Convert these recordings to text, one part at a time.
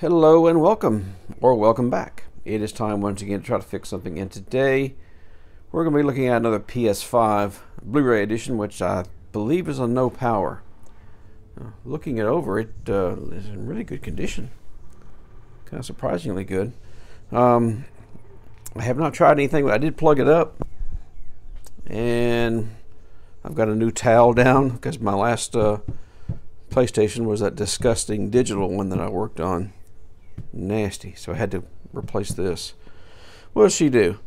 Hello and welcome, or welcome back. It is time once again to try to fix something, and today we're going to be looking at another PS5 Blu-ray edition, which I believe is on no power. Uh, looking it over, it uh, is in really good condition. Kind of surprisingly good. Um, I have not tried anything, but I did plug it up, and I've got a new towel down because my last uh, PlayStation was that disgusting digital one that I worked on nasty. So I had to replace this. What does she do?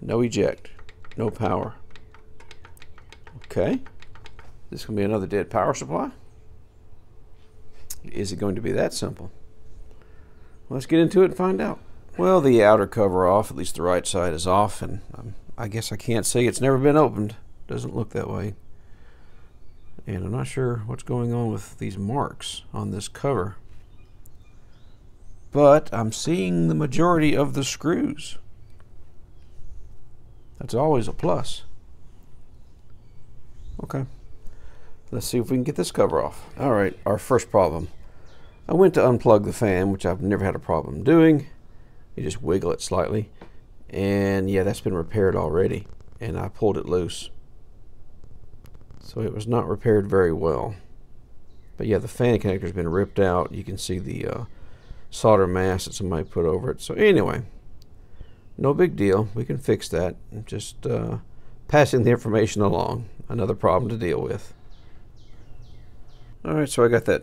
No eject, no power. Okay. This to be another dead power supply? Is it going to be that simple? Let's get into it and find out. Well, the outer cover off, at least the right side is off, and um, I guess I can't say it's never been opened. Doesn't look that way. And I'm not sure what's going on with these marks on this cover but I'm seeing the majority of the screws. That's always a plus. Okay. Let's see if we can get this cover off. All right, our first problem. I went to unplug the fan, which I've never had a problem doing. You just wiggle it slightly. And yeah, that's been repaired already. And I pulled it loose. So it was not repaired very well. But yeah, the fan connector's been ripped out. You can see the uh, solder mask that somebody put over it. So anyway, no big deal. We can fix that. Just uh, passing the information along. Another problem to deal with. Alright, so I got that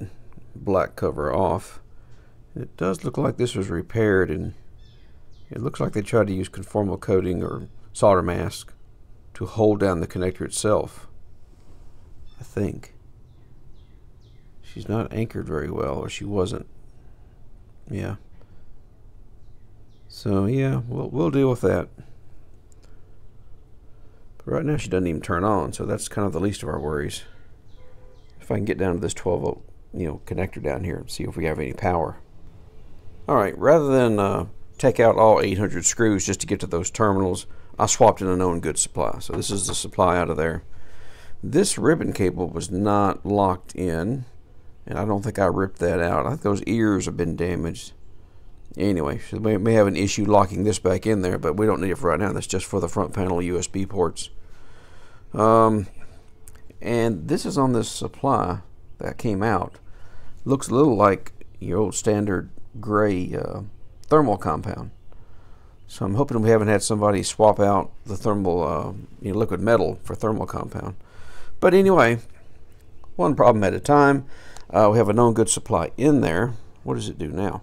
black cover off. It does look like this was repaired and it looks like they tried to use conformal coating or solder mask to hold down the connector itself. I think. She's not anchored very well, or she wasn't. Yeah. So yeah, we'll we'll deal with that. But right now she doesn't even turn on, so that's kind of the least of our worries. If I can get down to this 12 volt, you know, connector down here and see if we have any power. All right, rather than uh, take out all 800 screws just to get to those terminals, I swapped in a known good supply. So this is the supply out of there. This ribbon cable was not locked in and I don't think I ripped that out. I think those ears have been damaged. Anyway, so we may have an issue locking this back in there, but we don't need it for right now. That's just for the front panel USB ports. Um, and this is on this supply that came out. Looks a little like your old standard gray uh, thermal compound. So I'm hoping we haven't had somebody swap out the thermal, uh, you know, liquid metal for thermal compound. But anyway, one problem at a time. Uh, we have a known good supply in there. What does it do now?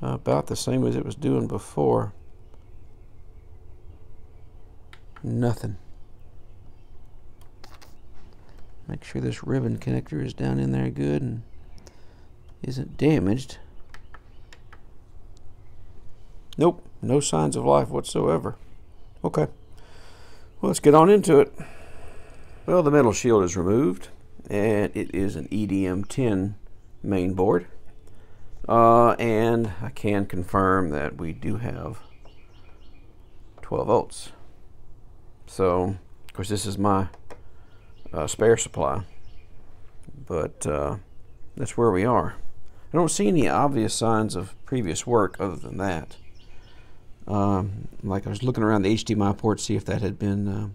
About the same as it was doing before. Nothing. Make sure this ribbon connector is down in there good and isn't damaged. Nope, no signs of life whatsoever. Okay, well, let's get on into it. Well, the metal shield is removed and it is an EDM10 main board. Uh, and I can confirm that we do have 12 volts. So, of course, this is my uh, spare supply, but uh, that's where we are. I don't see any obvious signs of previous work other than that. Um, like I was looking around the HDMI port to see if that had been uh,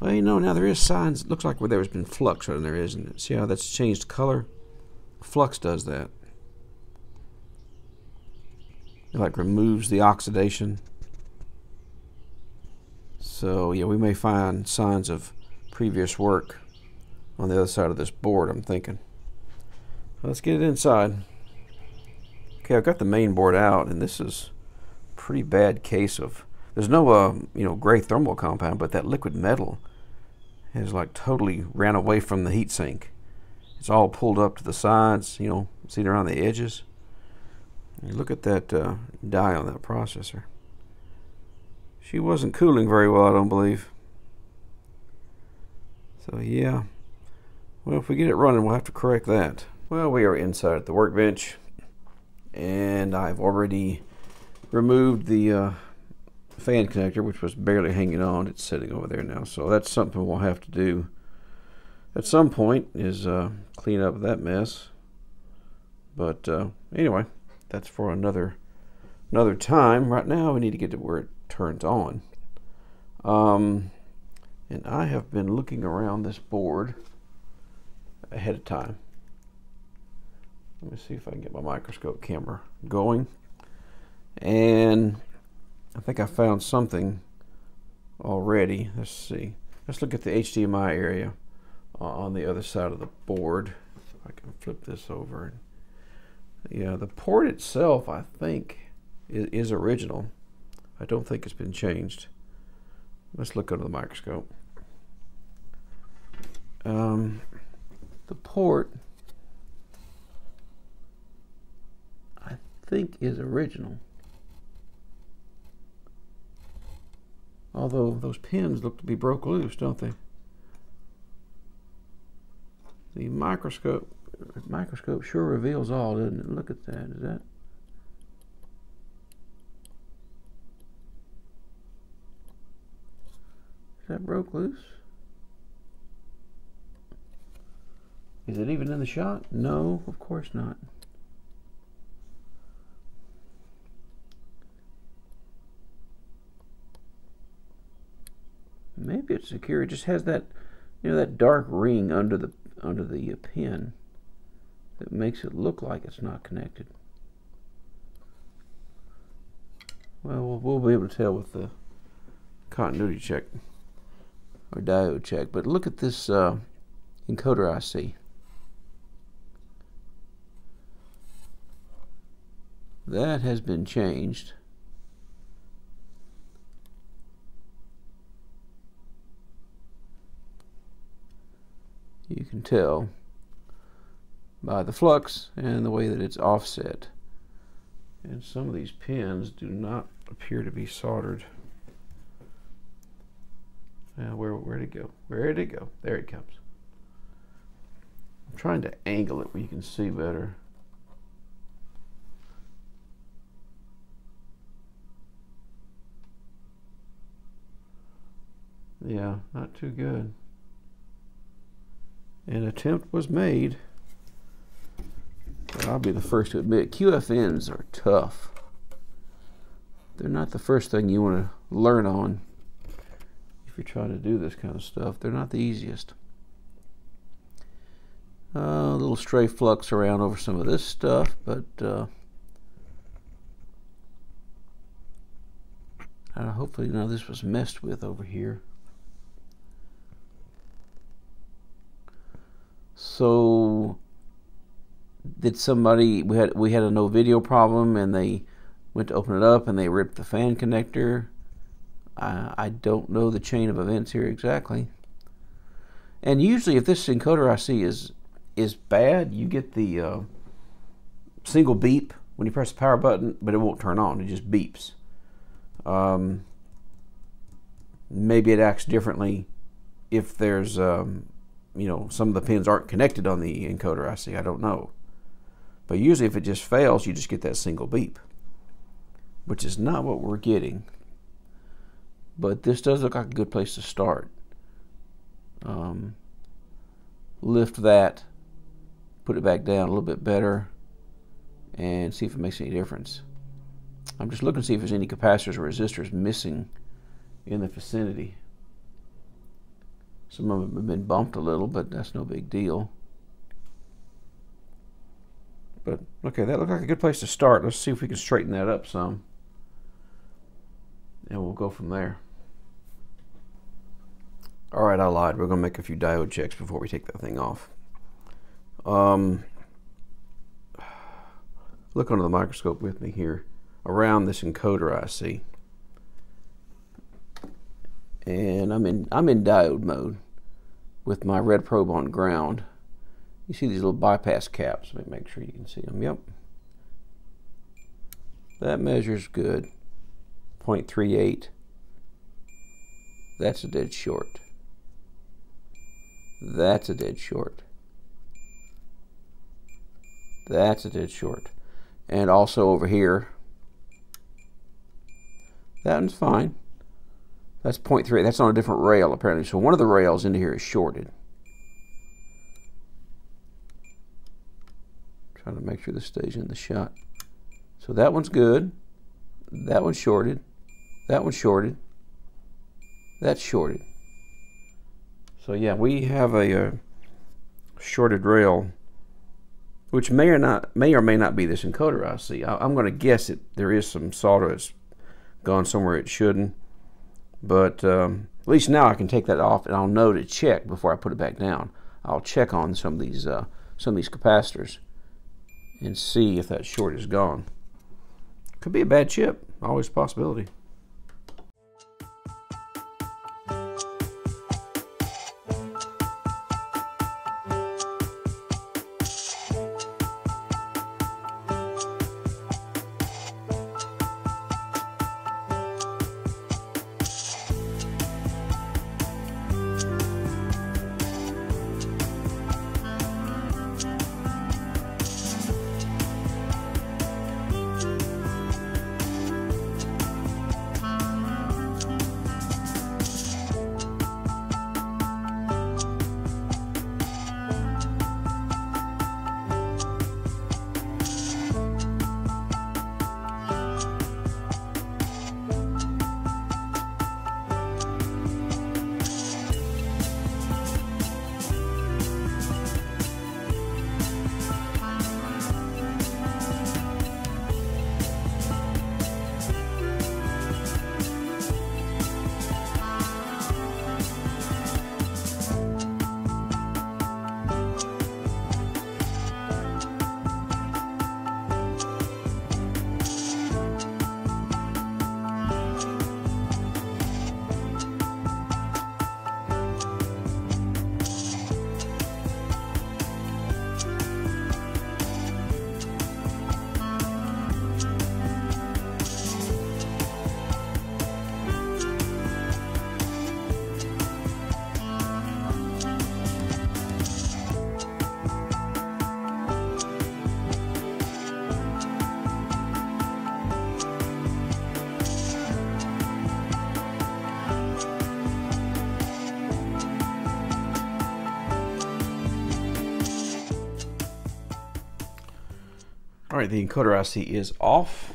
well, you know, now there is signs. It looks like where there's been flux right in there, isn't it? See how that's changed color? Flux does that. It like removes the oxidation. So, yeah, we may find signs of previous work on the other side of this board, I'm thinking. Let's get it inside. Okay, I've got the main board out, and this is pretty bad case of there's no, uh, you know, gray thermal compound, but that liquid metal has like totally ran away from the heatsink. It's all pulled up to the sides, you know, seen around the edges. Look at that uh, die on that processor. She wasn't cooling very well, I don't believe. So yeah, well, if we get it running, we'll have to correct that. Well, we are inside at the workbench, and I've already removed the uh, fan connector, which was barely hanging on. It's sitting over there now. So that's something we'll have to do at some point is uh, clean up that mess. But uh, anyway, that's for another another time. Right now, we need to get to where it turns on. Um, and I have been looking around this board ahead of time. Let me see if I can get my microscope camera going. And I think I found something already. Let's see. Let's look at the HDMI area on the other side of the board. I can flip this over. Yeah, the port itself, I think, is, is original. I don't think it's been changed. Let's look under the microscope. Um, the port, I think, is original. Although those pins look to be broke loose, don't they? The microscope microscope sure reveals all, doesn't it? Look at that. Is that Is that broke loose? Is it even in the shot? No, of course not. Maybe it's secure. It just has that, you know, that dark ring under the under the uh, pin that makes it look like it's not connected. Well, we'll be able to tell with the continuity check or diode check. But look at this uh, encoder IC. That has been changed. You can tell by the flux and the way that it's offset. And some of these pins do not appear to be soldered. Now, where, where'd it go? Where'd it go? There it comes. I'm trying to angle it where you can see better. Yeah, not too good. An attempt was made. But I'll be the first to admit QFNs are tough. They're not the first thing you want to learn on if you're trying to do this kind of stuff. They're not the easiest. Uh, a little stray flux around over some of this stuff, but uh, uh, hopefully none of this was messed with over here. So did somebody we had we had a no video problem and they went to open it up and they ripped the fan connector. I, I don't know the chain of events here exactly. And usually, if this encoder IC is is bad, you get the uh, single beep when you press the power button, but it won't turn on. It just beeps. Um, maybe it acts differently if there's um, you know some of the pins aren't connected on the encoder IC. I don't know. But usually if it just fails, you just get that single beep, which is not what we're getting. But this does look like a good place to start. Um, lift that, put it back down a little bit better, and see if it makes any difference. I'm just looking to see if there's any capacitors or resistors missing in the vicinity. Some of them have been bumped a little, but that's no big deal. But okay, that looked like a good place to start. Let's see if we can straighten that up some. And we'll go from there. All right, I lied. We're going to make a few diode checks before we take that thing off. Um, look under the microscope with me here around this encoder IC. And I'm in I'm in diode mode with my red probe on ground. You see these little bypass caps. Let me make sure you can see them. Yep. That measures good. 0.38. That's a dead short. That's a dead short. That's a dead short. And also over here, that one's fine. That's 0.3. That's on a different rail apparently. So one of the rails into here is shorted. Trying to make sure this stays in the shot. So that one's good. That one's shorted. That one's shorted. That's shorted. So yeah, we have a, uh, shorted rail, which may or not may or may not be this encoder IC. I, I'm going to guess it. There is some solder that's gone somewhere it shouldn't, but um, at least now I can take that off and I'll know to check before I put it back down. I'll check on some of these uh, some of these capacitors and see if that short is gone. Could be a bad chip, always a possibility. Right, the encoder IC is off.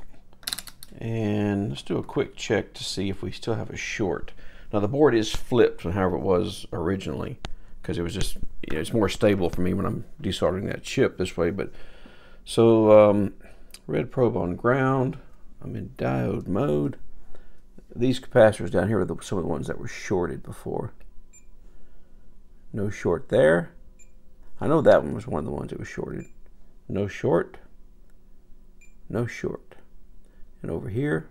And let's do a quick check to see if we still have a short. Now the board is flipped from however it was originally because it was just, you know, it's more stable for me when I'm desoldering that chip this way. But so um, red probe on ground. I'm in diode mode. These capacitors down here are the, some of the ones that were shorted before. No short there. I know that one was one of the ones that was shorted. No short no short. And over here,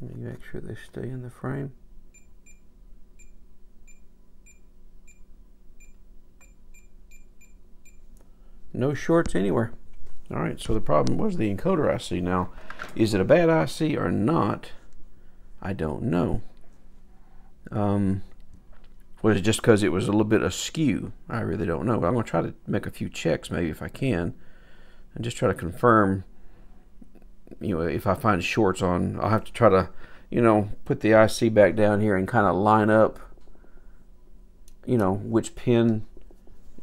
let me make sure they stay in the frame. No shorts anywhere. All right, so the problem was the encoder IC. Now, is it a bad IC or not? I don't know. Um, was it just because it was a little bit askew? I really don't know. But I'm going to try to make a few checks, maybe if I can, and just try to confirm you know, if I find shorts on, I'll have to try to, you know, put the IC back down here and kind of line up, you know, which pin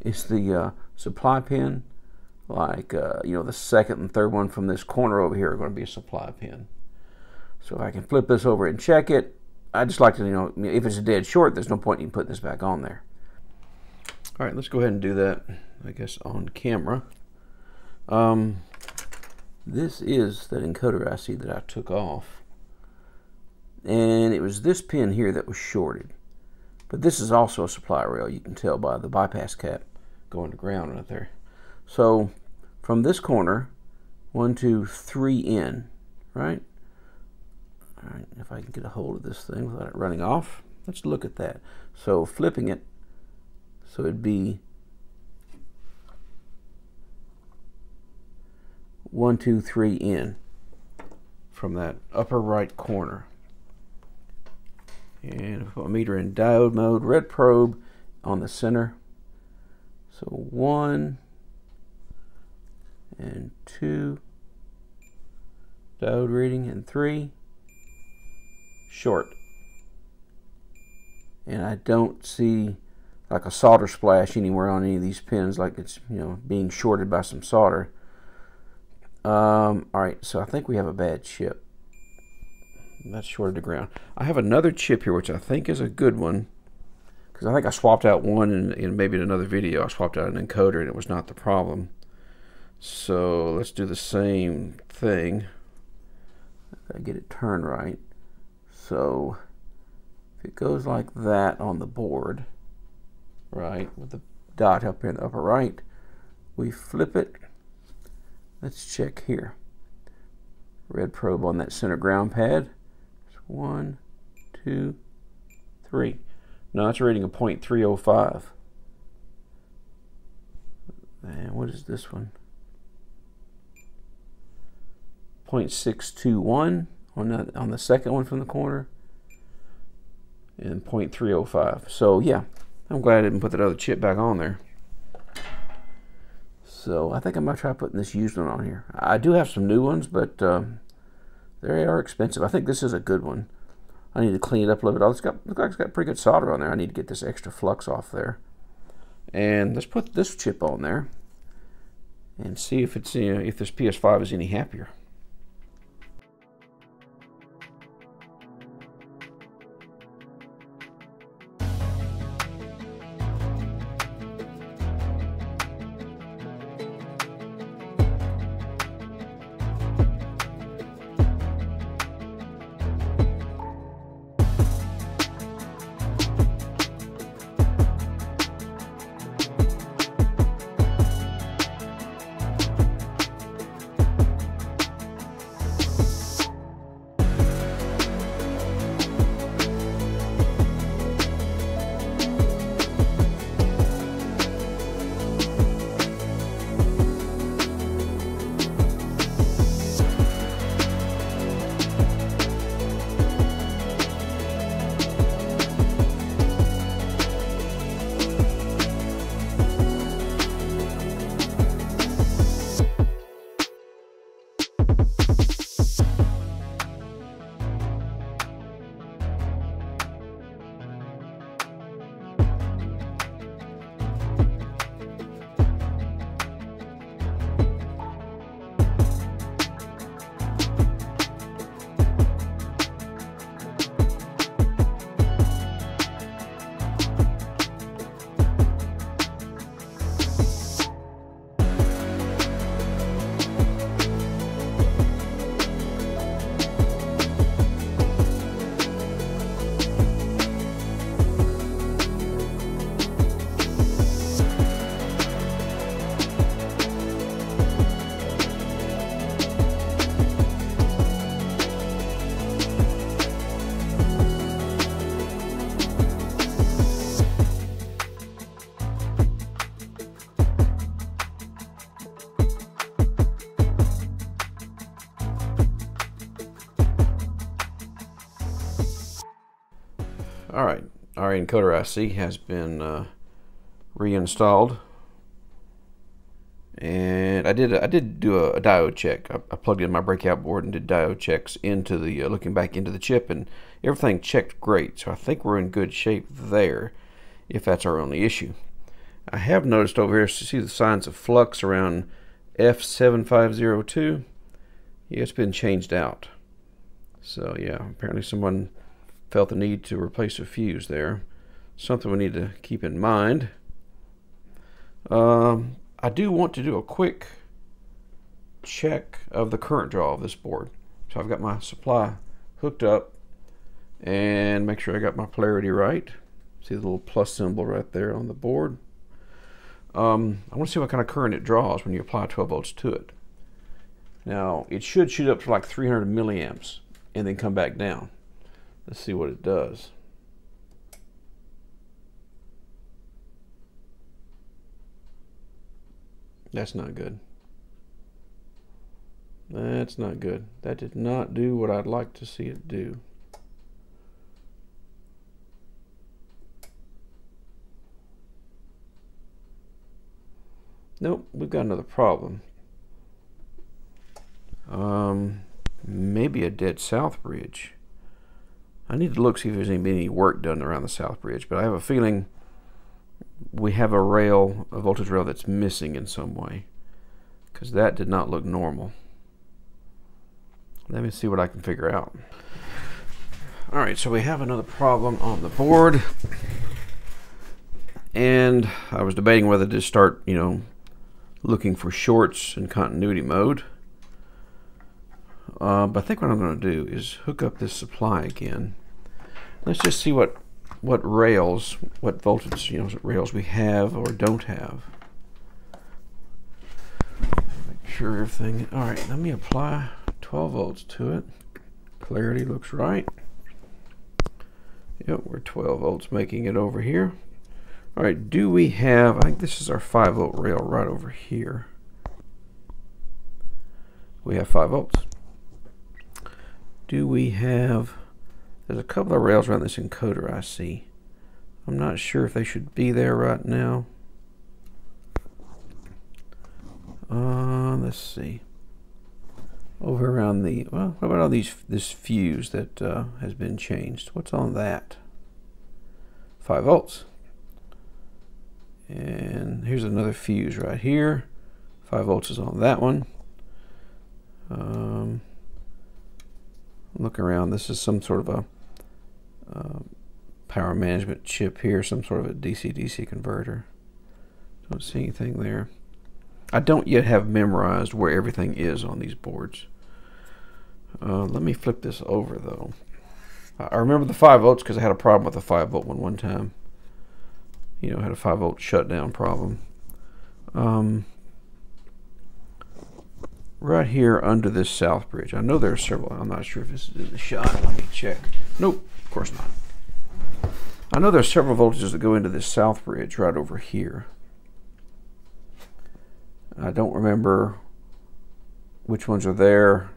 is the uh, supply pin. Like, uh, you know, the second and third one from this corner over here are going to be a supply pin. So if I can flip this over and check it, I just like to, you know, if it's a dead short, there's no point in putting this back on there. All right, let's go ahead and do that, I guess, on camera. Um, this is that encoder IC that I took off. And it was this pin here that was shorted. But this is also a supply rail. You can tell by the bypass cap going to ground right there. So from this corner, one, two, three in, right? All right, if I can get a hold of this thing without it running off, let's look at that. So flipping it, so it'd be one, two, three in from that upper right corner. And put a meter in diode mode, red probe on the center. So one and two, diode reading, and three, short. And I don't see like a solder splash anywhere on any of these pins like it's, you know, being shorted by some solder. Um, all right, so I think we have a bad chip. That's shorted to ground. I have another chip here, which I think is a good one. Because I think I swapped out one in, in maybe in another video. I swapped out an encoder and it was not the problem. So let's do the same thing. I get it turned right. So if it goes like that on the board, right, with the dot up in the upper right, we flip it. Let's check here. Red probe on that center ground pad. It's One, two, three. No, it's rating a 0.305. And what is this one? 0.621 on the, on the second one from the corner and 0.305 so yeah I'm glad I didn't put that other chip back on there so I think I might try putting this used one on here. I do have some new ones but um, they are expensive. I think this is a good one. I need to clean it up a little bit. Oh, it's got looks like it's got pretty good solder on there. I need to get this extra flux off there. And let's put this chip on there and see if it's you know, if this PS5 is any happier our encoder IC has been uh, reinstalled, and I did I did do a, a diode check. I, I, plugged in my breakout board and did diode checks into the uh, looking back into the chip, and everything checked great. So I think we're in good shape there, if that's our only issue. I have noticed over here, see the signs of flux around F7502. Yeah, it's been changed out. So yeah, apparently someone felt the need to replace a fuse there. Something we need to keep in mind. Um, I do want to do a quick check of the current draw of this board. So I've got my supply hooked up and make sure I got my polarity right. See the little plus symbol right there on the board. Um, I want to see what kind of current it draws when you apply 12 volts to it. Now, it should shoot up to like 300 milliamps and then come back down. Let's see what it does. That's not good. That's not good. That did not do what I'd like to see it do. Nope, we've got another problem. Um, maybe a dead south bridge. I need to look see if there's any, any work done around the South Bridge, but I have a feeling we have a rail, a voltage rail that's missing in some way, because that did not look normal. Let me see what I can figure out. All right, so we have another problem on the board. And I was debating whether to start, you know, looking for shorts in continuity mode. Uh, but I think what I'm going to do is hook up this supply again. Let's just see what what rails, what voltage, you know, rails we have or don't have. Make sure everything. All right, let me apply 12 volts to it. Polarity looks right. Yep, we're 12 volts making it over here. All right, do we have, I think this is our 5 volt rail right over here. We have 5 volts. Do we have, there's a couple of rails around this encoder IC. I'm not sure if they should be there right now. Uh, let's see. Over around the, well, what about all these, this fuse that uh, has been changed? What's on that? 5 volts. And here's another fuse right here. 5 volts is on that one. Um, look around. This is some sort of a uh, power management chip here, some sort of a DC-DC converter. Don't see anything there. I don't yet have memorized where everything is on these boards. Uh, let me flip this over though. I remember the 5 volts because I had a problem with the 5 volt one one time you know, had a 5 volt shutdown problem. Um, right here under this south bridge. I know there are several. I'm not sure if this is in the shot. Let me check. Nope, of course not. I know there are several voltages that go into this south bridge right over here. I don't remember which ones are there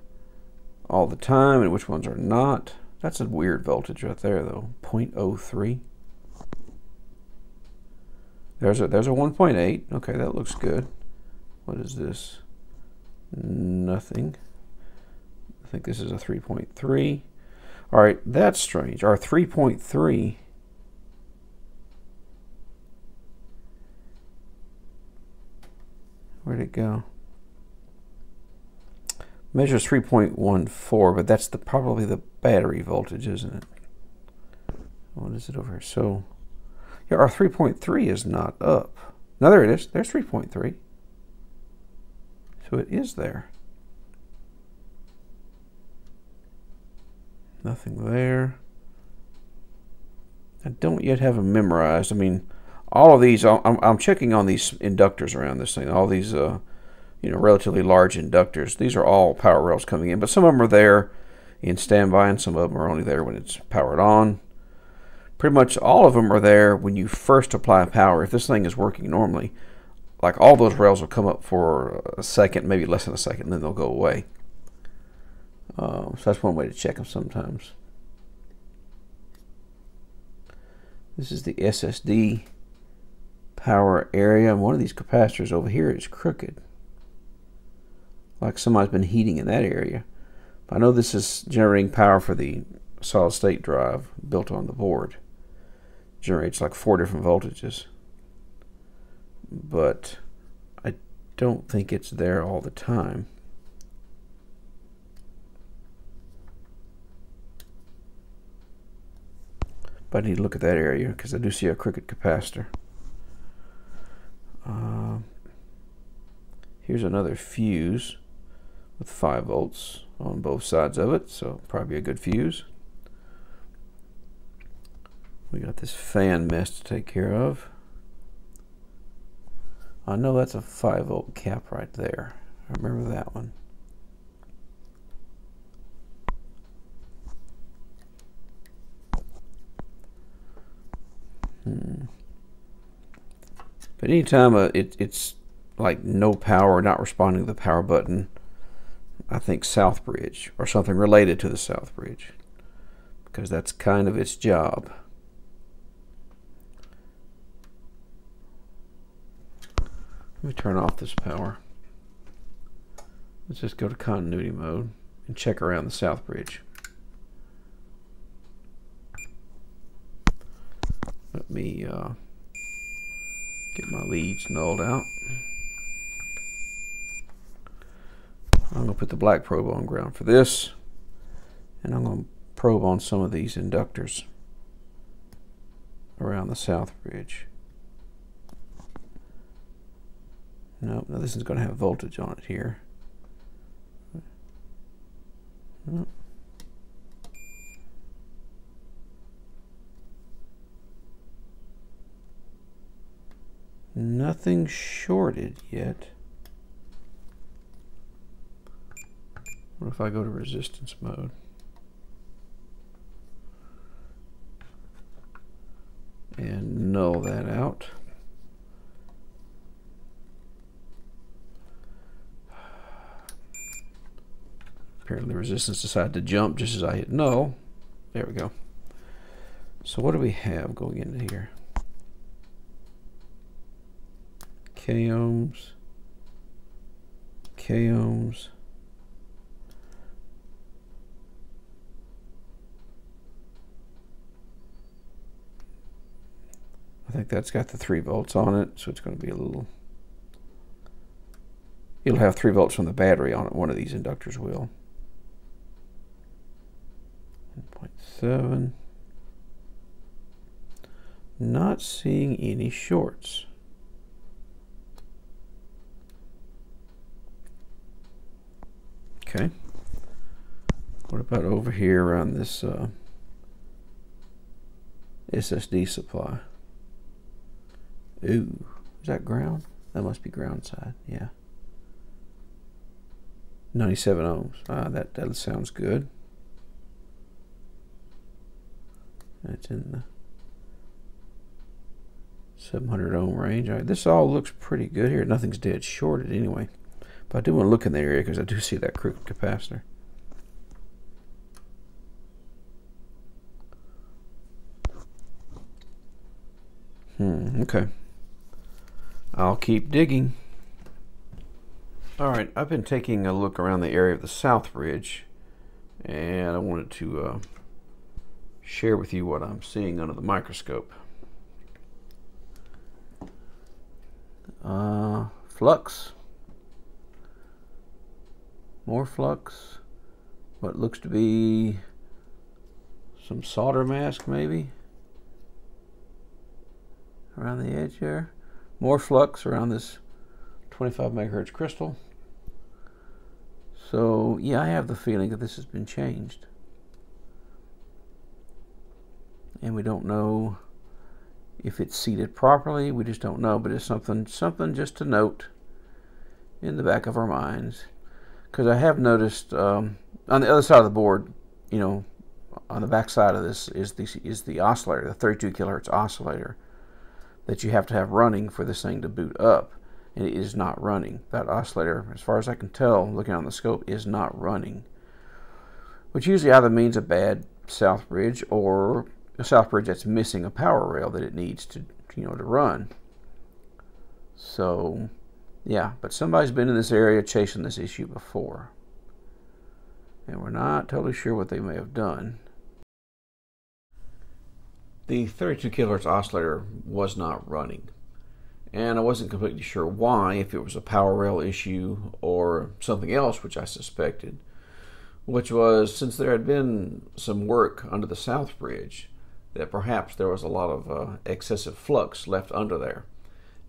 all the time and which ones are not. That's a weird voltage right there, though. 0.03. There's a there's a 1.8. Okay, that looks good. What is this? Nothing. I think this is a 3.3. All right, that's strange. Our 3.3 Where'd it go? Measures 3.14, but that's the probably the battery voltage, isn't it? What is it over here? So yeah, our 3.3 is not up. Now there it is. There's 3.3. So it is there. Nothing there. I don't yet have them memorized. I mean, all of these, I'm, I'm checking on these inductors around this thing. All these, uh, you know, relatively large inductors. These are all power rails coming in, but some of them are there in standby and some of them are only there when it's powered on pretty much all of them are there when you first apply power. If this thing is working normally, like all those rails will come up for a second, maybe less than a second, and then they'll go away. Uh, so that's one way to check them sometimes. This is the SSD power area. And one of these capacitors over here is crooked. Like somebody's been heating in that area. But I know this is generating power for the solid state drive built on the board generates like four different voltages. But I don't think it's there all the time. But I need to look at that area because I do see a crooked capacitor. Uh, here's another fuse with 5 volts on both sides of it, so probably a good fuse. We got this fan mess to take care of. I know that's a 5 volt cap right there. I remember that one. Hmm. But anytime uh, it, it's like no power, not responding to the power button, I think South Bridge or something related to the South Bridge because that's kind of its job. Let me turn off this power. Let's just go to continuity mode and check around the south bridge. Let me uh, get my leads nulled out. I'm going to put the black probe on ground for this. And I'm going to probe on some of these inductors around the south bridge. Nope, now this is going to have voltage on it here. Nothing shorted yet. What if I go to resistance mode? And null that out. Apparently resistance decided to jump just as I hit null. There we go. So what do we have going into here? K ohms, K ohms. I think that's got the 3 volts on it, so it's going to be a little... It'll have 3 volts from the battery on it. One of these inductors will. 1.7. Not seeing any shorts. Okay. What about over here around this uh, SSD supply? Ooh, is that ground? That must be ground side, yeah. 97 ohms. Ah, that, that sounds good. That's in the 700 ohm range. All right, this all looks pretty good here. Nothing's dead shorted anyway. But I do want to look in the area because I do see that crooked capacitor. Hmm, okay. I'll keep digging. Alright, I've been taking a look around the area of the South Bridge and I wanted to uh, share with you what I'm seeing under the microscope. Uh, flux more flux, what looks to be some solder mask maybe around the edge here. More flux around this 25 megahertz crystal. So yeah, I have the feeling that this has been changed. And we don't know if it's seated properly. We just don't know, but it's something something just to note in the back of our minds because I have noticed um, on the other side of the board, you know, on the back side of this is the is the oscillator, the 32 kilohertz oscillator that you have to have running for this thing to boot up, and it is not running. That oscillator, as far as I can tell, looking on the scope, is not running, which usually either means a bad south bridge or a south bridge that's missing a power rail that it needs to you know to run. So yeah, but somebody's been in this area chasing this issue before. And we're not totally sure what they may have done. The 32 kilohertz oscillator was not running. And I wasn't completely sure why, if it was a power rail issue or something else, which I suspected. Which was since there had been some work under the South Bridge, that perhaps there was a lot of uh, excessive flux left under there.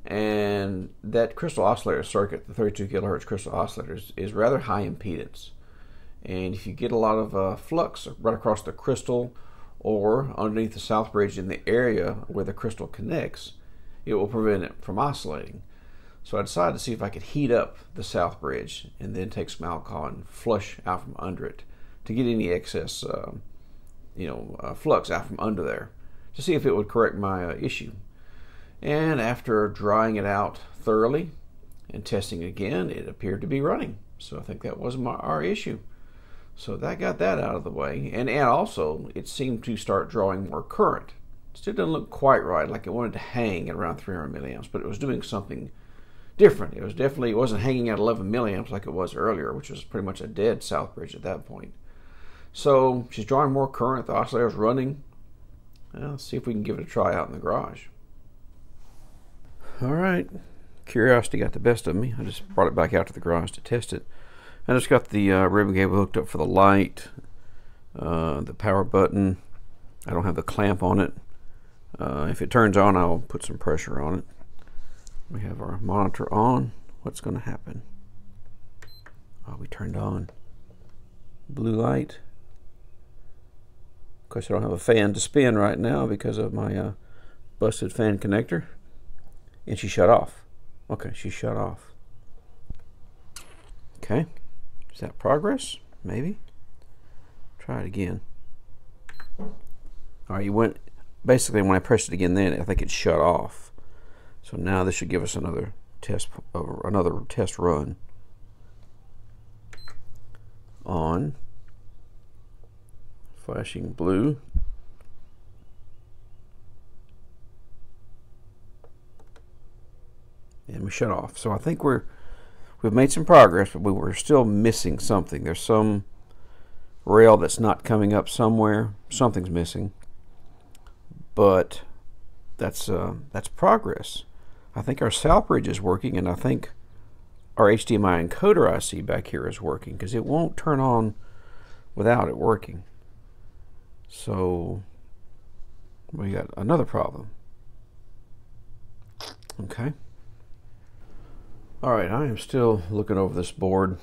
And that crystal oscillator circuit, the 32 kilohertz crystal oscillator, is, is rather high impedance. And if you get a lot of uh, flux right across the crystal or underneath the south bridge in the area where the crystal connects, it will prevent it from oscillating. So I decided to see if I could heat up the south bridge and then take some alcohol and flush out from under it to get any excess, uh, you know, uh, flux out from under there to see if it would correct my uh, issue. And after drying it out thoroughly and testing again, it appeared to be running. So I think that was my, our issue. So that got that out of the way. And, and also, it seemed to start drawing more current. It still didn't look quite right, like it wanted to hang at around 300 milliamps, but it was doing something different. It was definitely, it wasn't hanging at 11 milliamps like it was earlier, which was pretty much a dead south bridge at that point. So she's drawing more current. The oscillator's running. Well, let's see if we can give it a try out in the garage. All right. Curiosity got the best of me. I just brought it back out to the garage to test it. I just got the uh, ribbon cable hooked up for the light. uh, the power button. I don't have the clamp on it. Uh, if it turns on, I'll put some pressure on it. We have our monitor on. What's going to happen? Oh, we turned on blue light. Course, I don't have a fan to spin right now because of my uh, busted fan connector. And she shut off. Okay, she shut off. Okay. Is that progress? Maybe. Try it again. All right, you went basically when I pressed it again then I think it shut off. So now this should give us another test uh, another test run. On flashing blue. And we shut off. So I think we're we've made some progress, but we were still missing something. There's some rail that's not coming up somewhere. Something's missing. But that's uh, that's progress. I think our South Bridge is working, and I think our HDMI encoder IC back here is working because it won't turn on without it working. So we got another problem. Okay. All right, I am still looking over this board.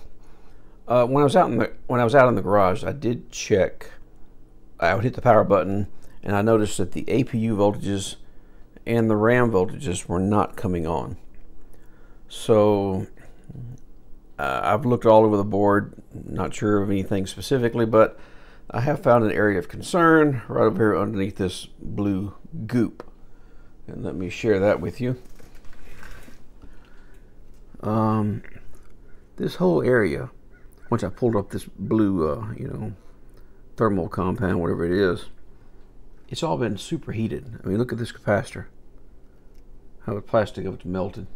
Uh, when I was out in the when I was out in the garage, I did check. I would hit the power button, and I noticed that the APU voltages and the RAM voltages were not coming on. So uh, I've looked all over the board, not sure of anything specifically, but I have found an area of concern right over here underneath this blue goop. And let me share that with you. Um, this whole area, once I pulled up this blue, uh, you know, thermal compound, whatever it is, it's all been superheated. I mean, look at this capacitor how the plastic of it's melted.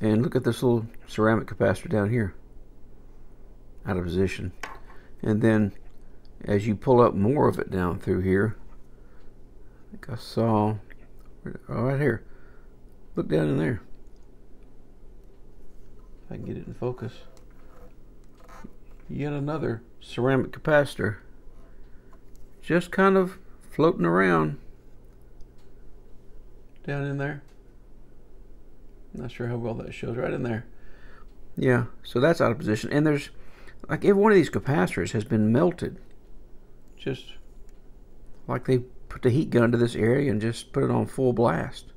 And look at this little ceramic capacitor down here, out of position. And then as you pull up more of it down through here, I think I saw, oh, right here, look down in there. If I can get it in focus. Yet another ceramic capacitor. Just kind of floating around down in there. Not sure how well that shows right in there. Yeah, so that's out of position. And there's, like every one of these capacitors has been melted. Just like they put the heat gun to this area and just put it on full blast.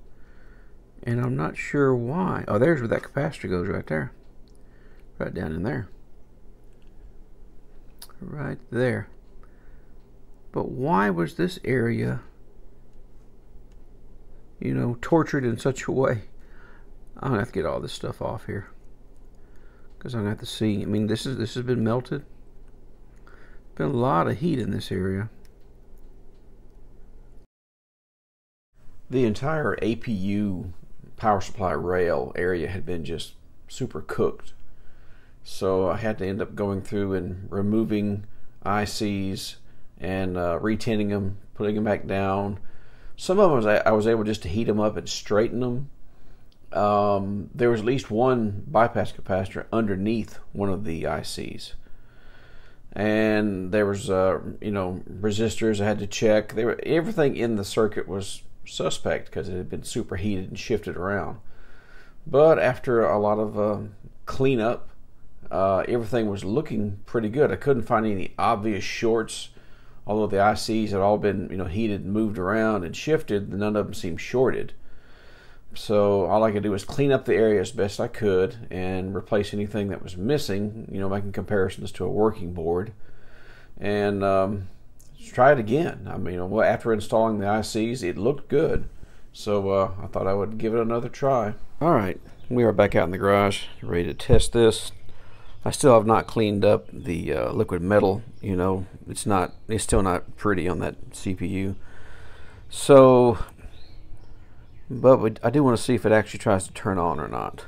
And I'm not sure why. Oh, there's where that capacitor goes right there. Right down in there. Right there. But why was this area, you know, tortured in such a way? I'm gonna have to get all this stuff off here because I'm gonna have to see. I mean, this is this has been melted. Been a lot of heat in this area. The entire APU power supply rail area had been just super cooked. So I had to end up going through and removing ICs and uh, retinning them, putting them back down. Some of them I was able just to heat them up and straighten them um, there was at least one bypass capacitor underneath one of the ICs. And there was, uh, you know, resistors I had to check. They were, everything in the circuit was suspect because it had been superheated and shifted around. But after a lot of uh, cleanup, uh, everything was looking pretty good. I couldn't find any obvious shorts, although the ICs had all been, you know, heated and moved around and shifted. None of them seemed shorted. So all I could do was clean up the area as best I could and replace anything that was missing, you know, making comparisons to a working board. And um, try it again. I mean, well, after installing the ICs, it looked good. So uh, I thought I would give it another try. All right, we are back out in the garage, ready to test this. I still have not cleaned up the uh, liquid metal. You know, it's not, it's still not pretty on that CPU. So but I do want to see if it actually tries to turn on or not.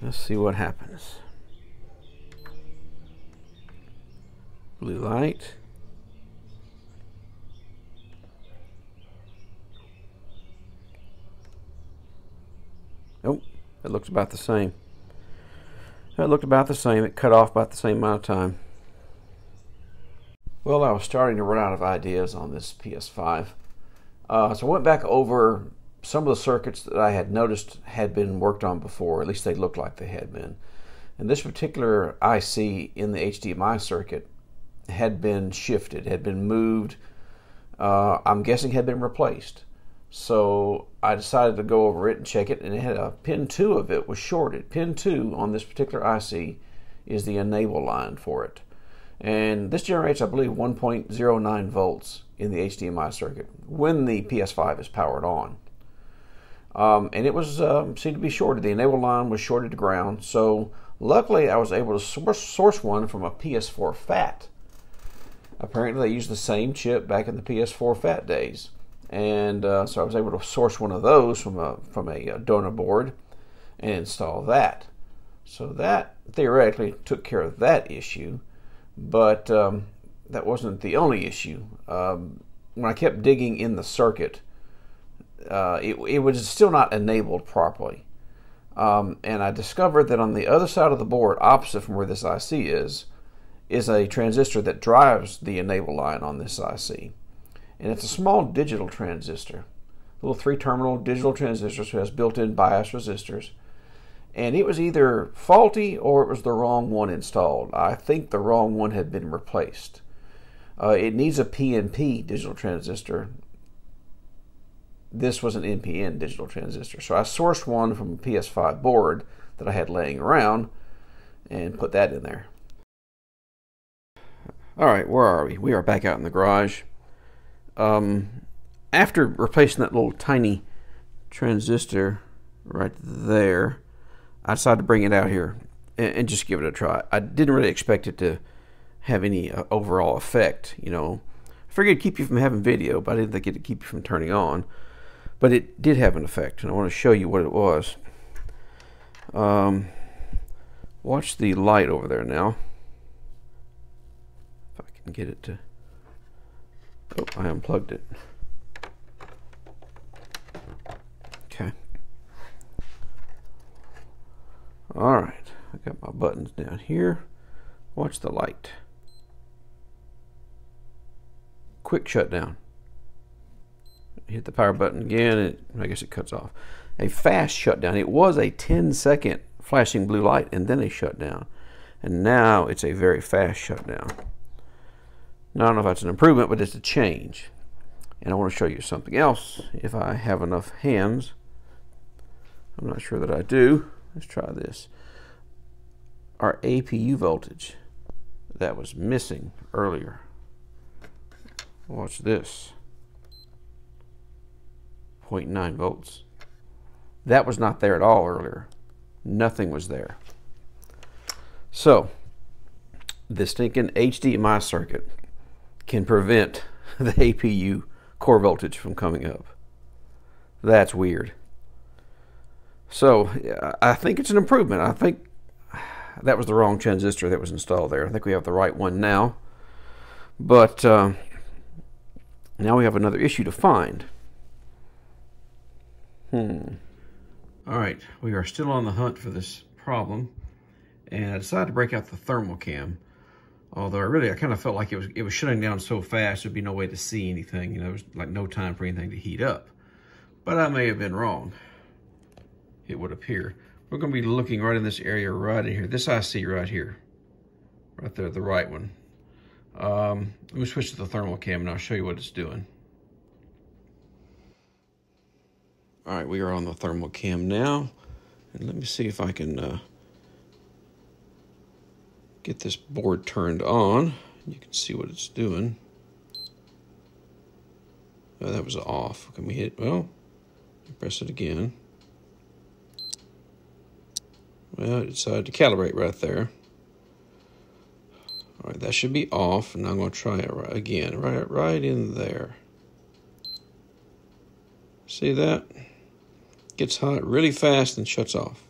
Let's see what happens. Blue light. Oh, nope, it looks about the same. It looked about the same. It cut off about the same amount of time. Well, I was starting to run out of ideas on this PS5. Uh, so I went back over some of the circuits that I had noticed had been worked on before, at least they looked like they had been. And this particular IC in the HDMI circuit had been shifted, had been moved, uh, I'm guessing had been replaced. So I decided to go over it and check it, and it had a pin 2 of it was shorted. Pin 2 on this particular IC is the enable line for it. And this generates, I believe, 1.09 volts in the HDMI circuit when the PS5 is powered on. Um, and it was um, seemed to be shorted. The enable line was shorted to ground. So luckily, I was able to source, source one from a PS4 FAT. Apparently, they used the same chip back in the PS4 FAT days, and uh, so I was able to source one of those from a from a, uh, donor board and install that. So that theoretically took care of that issue, but um, that wasn't the only issue. Um, when I kept digging in the circuit, uh, it, it was still not enabled properly. Um, and I discovered that on the other side of the board, opposite from where this IC is, is a transistor that drives the enable line on this IC. And it's a small digital transistor, a little three terminal digital transistor, so it has built in bias resistors and it was either faulty or it was the wrong one installed. I think the wrong one had been replaced. Uh, it needs a PNP digital transistor. This was an NPN digital transistor. So I sourced one from a PS5 board that I had laying around and put that in there. All right, where are we? We are back out in the garage. Um, after replacing that little tiny transistor right there, I decided to bring it out here and, and just give it a try. I didn't really expect it to have any uh, overall effect, you know. I figured it'd keep you from having video, but I didn't think it'd keep you from turning on. But it did have an effect, and I want to show you what it was. Um, watch the light over there now. If I can get it to... Oh, I unplugged it. Okay. All right, I got my buttons down here. Watch the light. Quick shutdown. Hit the power button again, it, I guess it cuts off. A fast shutdown. It was a 10 second flashing blue light and then a shutdown. And now it's a very fast shutdown. Now, I don't know if that's an improvement, but it's a change. And I want to show you something else if I have enough hands. I'm not sure that I do. Let's try this. Our APU voltage that was missing earlier. Watch this. 0.9 volts. That was not there at all earlier. Nothing was there. So, the stinking HDMI circuit can prevent the APU core voltage from coming up. That's weird. So I think it's an improvement. I think that was the wrong transistor that was installed there. I think we have the right one now. But uh, now we have another issue to find. Hmm. All right, we are still on the hunt for this problem. And I decided to break out the thermal cam. Although I really, I kind of felt like it was it was shutting down so fast, there'd be no way to see anything. You know, there was like no time for anything to heat up. But I may have been wrong it would appear. We're going to be looking right in this area right in here. This IC right here. Right there, the right one. Um, let me switch to the thermal cam and I'll show you what it's doing. All right, we are on the thermal cam now. And let me see if I can uh, get this board turned on. You can see what it's doing. Oh, that was off. Can we hit, well, press it again. Well, it decided to calibrate right there. All right, that should be off, and I'm going to try it right, again, right, right in there. See that? Gets hot really fast and shuts off.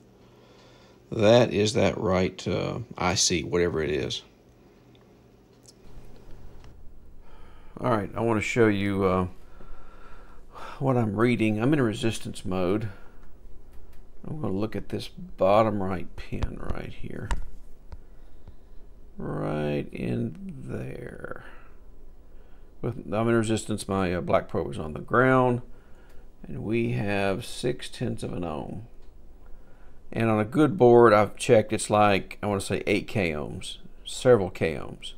That is that right uh, IC, whatever it is. All right, I want to show you uh, what I'm reading. I'm in resistance mode. I'm going to look at this bottom right pin right here. Right in there. with nominal resistance. My uh, black probe is on the ground, and we have six tenths of an ohm. And on a good board, I've checked, it's like, I want to say 8 k ohms, several k ohms.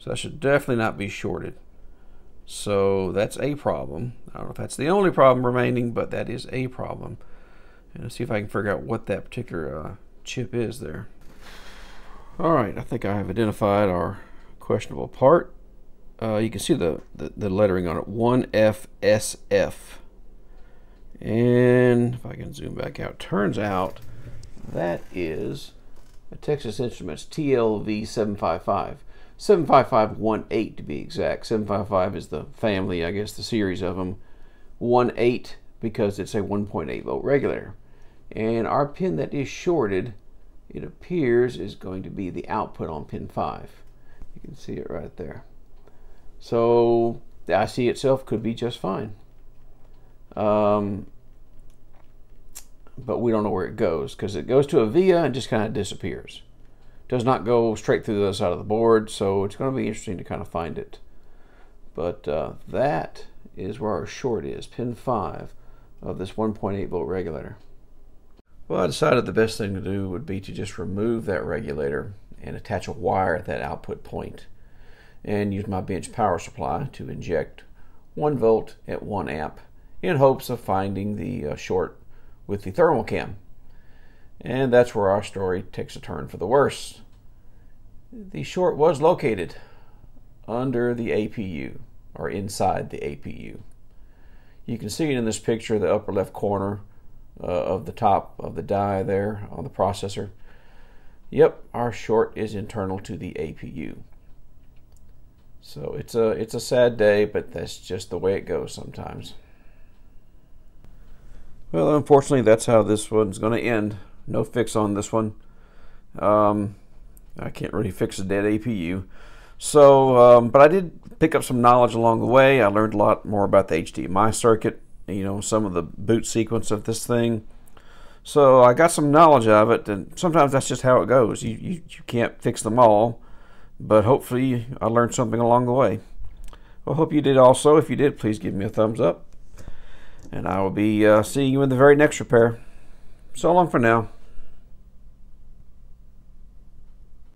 So that should definitely not be shorted. So that's a problem. I don't know if that's the only problem remaining, but that is a problem. And let's see if I can figure out what that particular uh, chip is there. All right, I think I have identified our questionable part. Uh, you can see the, the, the lettering on it, 1FSF. And if I can zoom back out, turns out that is a Texas Instruments TLV 755. 75518 to be exact. 755 is the family, I guess, the series of them. 18 because it's a 1.8 volt regulator. And our pin that is shorted, it appears, is going to be the output on pin 5. You can see it right there. So the IC itself could be just fine. Um, but we don't know where it goes because it goes to a via and just kind of disappears. Does not go straight through the other side of the board, so it's going to be interesting to kind of find it. But uh, that is where our short is, pin 5 of this 1.8 volt regulator. Well, I decided the best thing to do would be to just remove that regulator and attach a wire at that output point and use my bench power supply to inject 1 volt at 1 amp in hopes of finding the uh, short with the thermal cam. And that's where our story takes a turn for the worse. The short was located under the APU, or inside the APU. You can see it in this picture, the upper left corner uh, of the top of the die there on the processor. Yep, our short is internal to the APU. So it's a it's a sad day, but that's just the way it goes sometimes. Well, unfortunately, that's how this one's going to end. No fix on this one. Um, I can't really fix a dead APU. So, um, but I did pick up some knowledge along the way. I learned a lot more about the HDMI circuit, you know, some of the boot sequence of this thing. So I got some knowledge of it, and sometimes that's just how it goes. You, you, you can't fix them all, but hopefully I learned something along the way. Well, I hope you did also. If you did, please give me a thumbs up. And I will be uh, seeing you in the very next repair. So long for now.